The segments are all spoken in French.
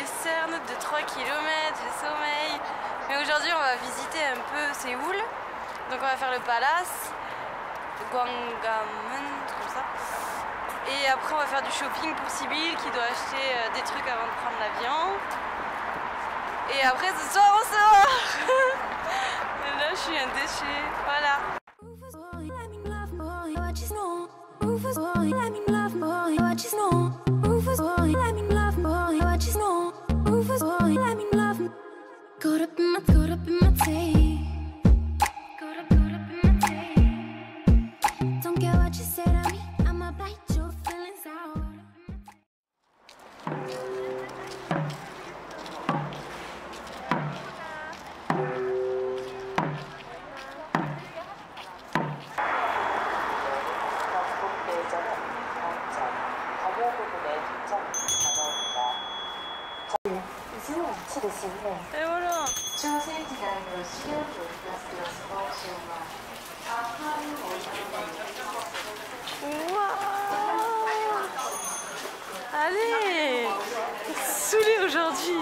des de 3 km, le sommeil. Mais aujourd'hui, on va visiter un peu Séoul. Donc, on va faire le palace, Gwangamun, comme ça. Et après, on va faire du shopping pour Sibyl qui doit acheter euh, des trucs avant de prendre l'avion. Et après, ce soir, on se sort Là, je suis un déchet. Voilà. Et voilà. Wow. Allez, saoulé aujourd'hui.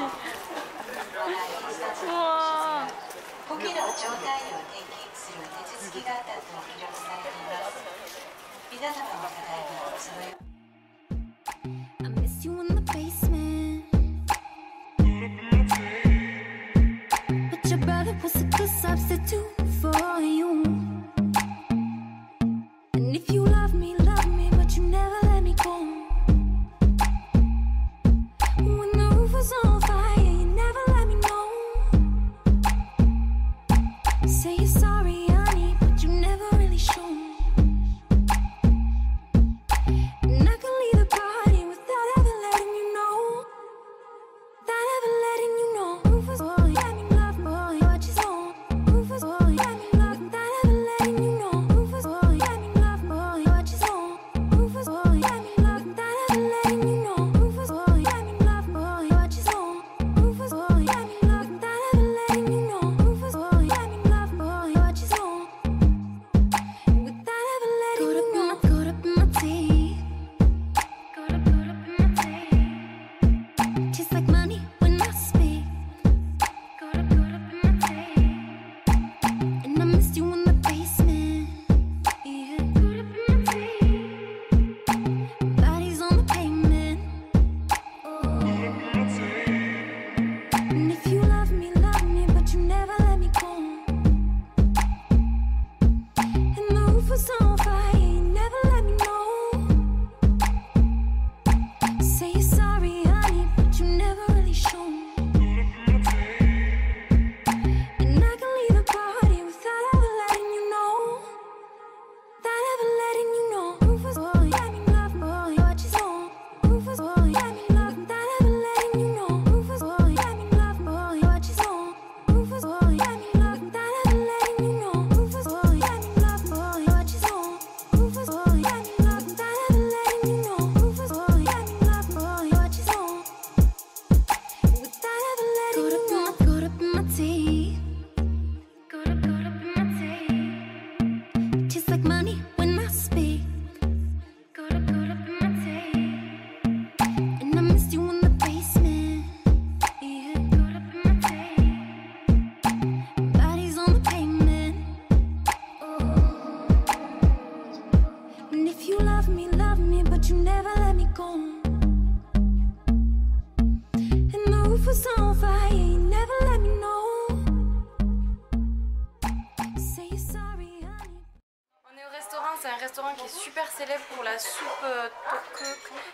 c'est un restaurant qui est super célèbre pour la soupe euh,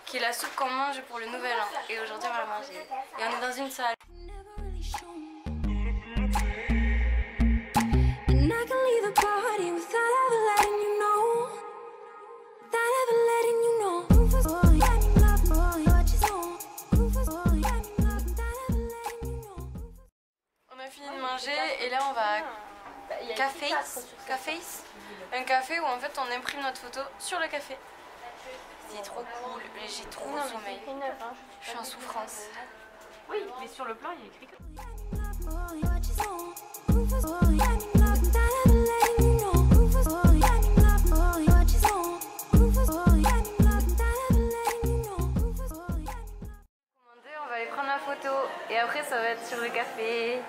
qui est la soupe qu'on mange pour le nouvel an. Et aujourd'hui, on va la manger. Et on est dans une salle. caféis, un café où en fait on imprime notre photo sur le café. C'est trop cool, mais j'ai trop de sommeil. Hein. Je suis en souffrance. Oui, mais sur le plan il y a écrit On va aller prendre la photo et après ça va être sur le café.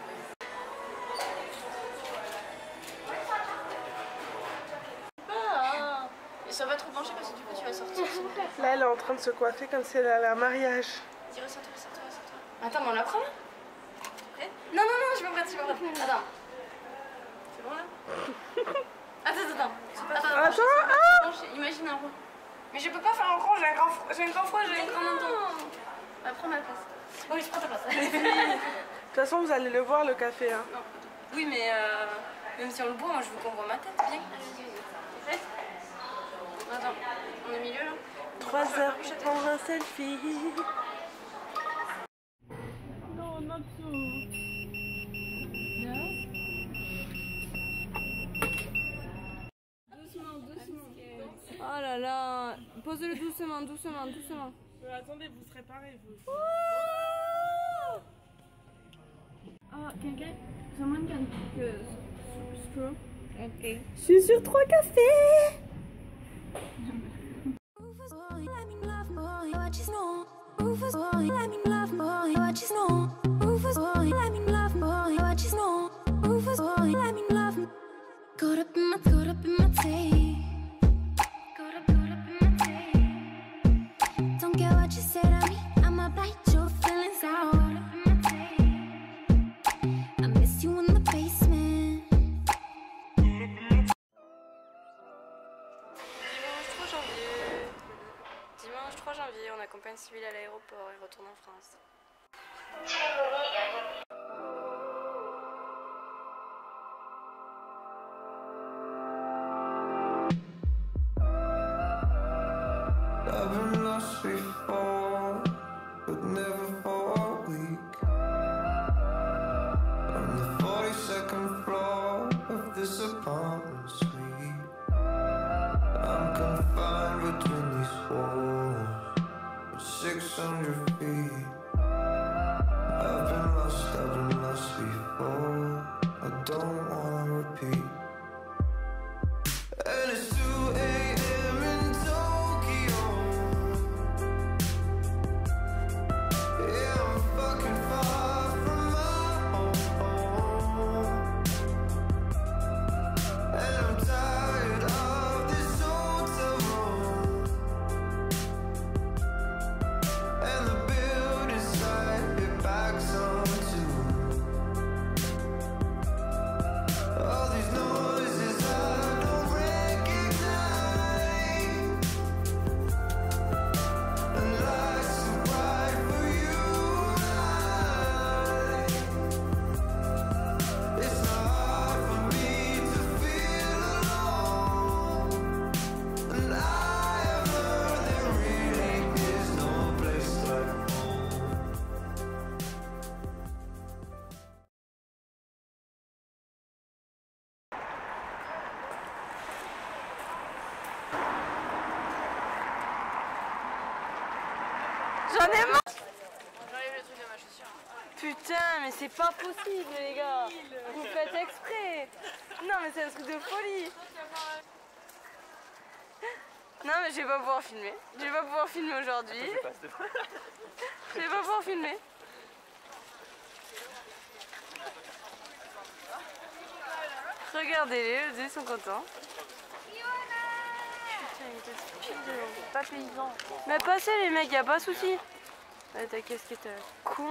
Elle est en train de se coiffer comme si elle allait à un mariage. Dis, ressors-toi, ressors-toi, ressors-toi. Attends, mais on la prend là prête Non, non, non, je pas prête, je pas prête. Attends. C'est bon là Attends, attends. Attends, Attends, ah Imagine un rond. Mais je peux pas faire un rond, j'ai un grand, fro- j'ai un grand froid, j'ai un grand menton. Bah, prends ma place. Oui, je prends ta place. De toute façon, vous allez le voir, le café. Hein. oui, mais euh, même si on le boit, moi je veux qu'on voit ma tête, bien. Attends, on est au milieu là 3 heures pour prendre un selfie. Non, not so. Oh là là, pose-le doucement, doucement, doucement. Euh, attendez, vous serez pareil, vous. Ah, quelqu'un Someone can take a straw. Ok. Je suis sur 3 cafés. Let me love, boy, what you know. Rufus, boy, let me love, boy, what you know. Rufus, boy, let me love. Caught up in my, caught up in my tape. Caught up, up in my tape. Don't care what you say to me, I'ma bite your janvier, on accompagne Civil à l'aéroport et retourne en France. found your J'en ai marre J'enlève le truc de ma chaussure. Putain, mais c'est pas possible les gars Vous faites exprès Non mais c'est un truc de folie Non mais je vais pas pouvoir filmer. Je vais pas pouvoir filmer aujourd'hui. Je vais pas pouvoir filmer. Regardez-les, les deux ils sont contents. Putain, dedans. Pas paysan. Mais passez les mecs, y a pas de souci. Ouais, ta casquette, euh, con.